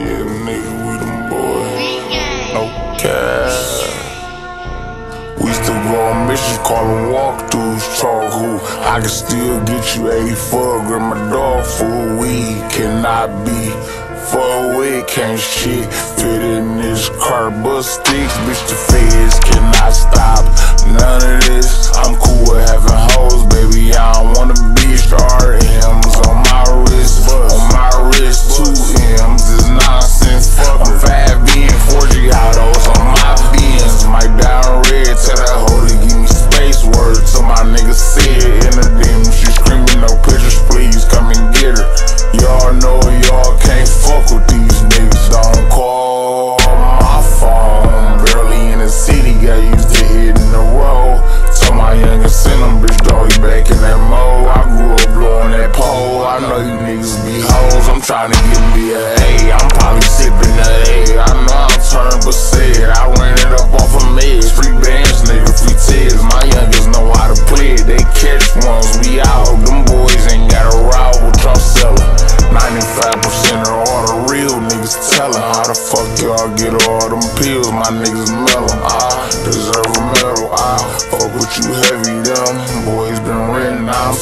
Yeah, nigga, we them boys. Cap. We still go on missions, call them walkthroughs, talk who. I can still get you a fuck, grab my dog food. We cannot be fuck with, can't shit fit in this car, but sticks, bitch. The feds cannot trying to get me a A. I'm probably sipping the A. I know I'm turned, but said I ran it up off of meds. Free bands, nigga, free tears. My youngest know how to play it. They catch ones, we out. Them boys ain't got a route with Trump selling. 95% of all the real niggas tellin' how the fuck y'all get all them pills. My niggas melon. I deserve a medal. I fuck with you heavy, them boys been written. I'm